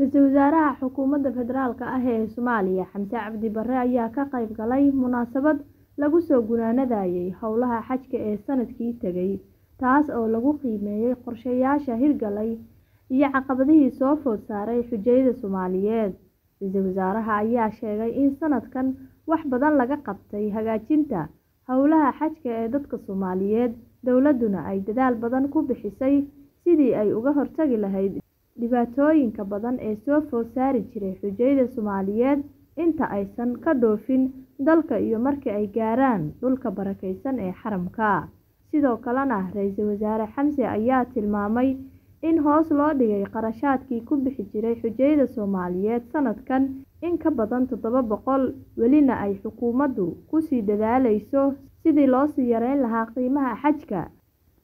Ra'iisul Wasaaraha Xukuumadda Federaalka ah ee Soomaaliya Xamse Cabdi Barre ayaa ka qayb galay munaasabad lagu soo gunaanadayay howlaha xajka ee sannadkii tagay, taas oo lagu qiimeeyay qorshayaasha hirgalay iyo caqabadihii soo food saaray xujayada Soomaaliyeed. Ra'iisul Wasaaraha ayaa sheegay in sanadkan wax badan laga qabtay hagaajinta howlaha xajka ee dadka Soomaaliyeed, dowladduna ay dadaal badan ku bixisay sidii ay uga hortagi lahayd dhibaatooyinka badan ee soo food saari jiray xujayada Soomaaliyeed inta aysan ka dhoofin dalka iyo marka ay gaaraan dhulka barakeysan ee xaramka. Sidoo kalena, Ra'iisul Wasaare Xamse ayaa tilmaamay in hoos loo dhigay kharashaadkii ku bixi jiray xujayada Soomaaliyeed sanadkan in ka badan toddoba boqol, welina ay xukuumaddu ku sii dadaaleyso sidii loo sii yareyn lahaa qiimaha xajka,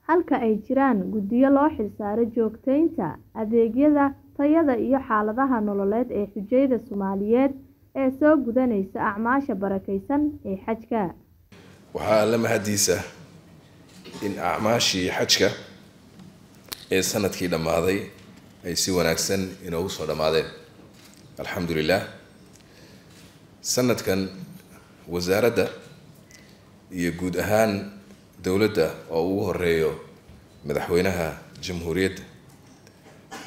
halka ay jiraan guddiyo loo xilsaaray joogteynta adeegyada, tayada iyo xaaladaha nololeed ee xujayada Soomaaliyeed ee soo gudaneysa acmaasha barakeysan ee xajka. Waxaa alla mahadiisa in acmaashii xajka ee sannadkii dhammaaday ay si wanaagsan inoogu soo dhammaadeen alxamdulilah sanadkan wasaaradda iyo guud ahaan dowladda oo ugu horeeyo madaxweynaha jamhuuriyadda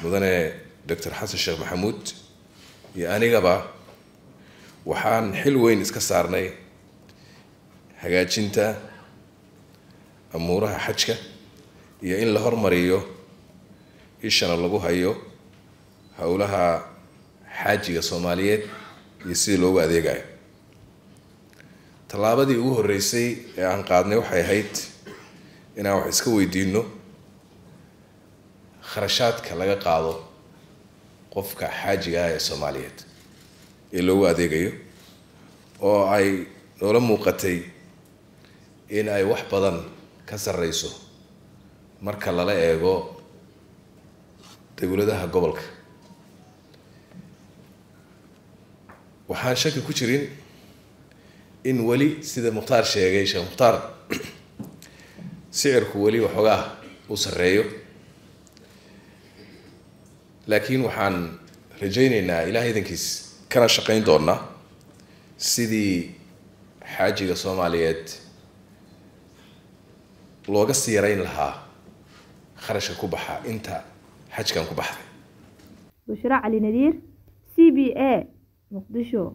mudane doctor xasan sheekh maxamuud iyo anigaba waxaan xil weyn iska saarnay hagaajinta amuuraha xajka iyo in la hormariyo ishana lagu hayo howlaha xaajiga soomaaliyeed iyo sidii loogu adeegayo tallaabadii ugu horreysay ee aan qaadnay waxay ahayd inaan wax iska weydiino kharashaadka laga qaado qofka xaajiga ah ee soomaaliyeed ee loogu adeegayo oo ay noola muuqatay in ay wax badan ka sarreyso marka lala eego dowladaha gobolka. Waxaan shaki ku jirin in weli sida mukhtaar sheegay sheekh mukhtaar sicirku weli waxoogaa u sarreeyo laakiin waxaan rajayneynaa ilaah idankiis kana shaqeyn doonaa sidii xaajiga soomaaliyeed looga sii yareyn lahaa kharashka ku baxa inta xajkan ku baxday Bushra Cali Nadiir, C B A, Muqdisho.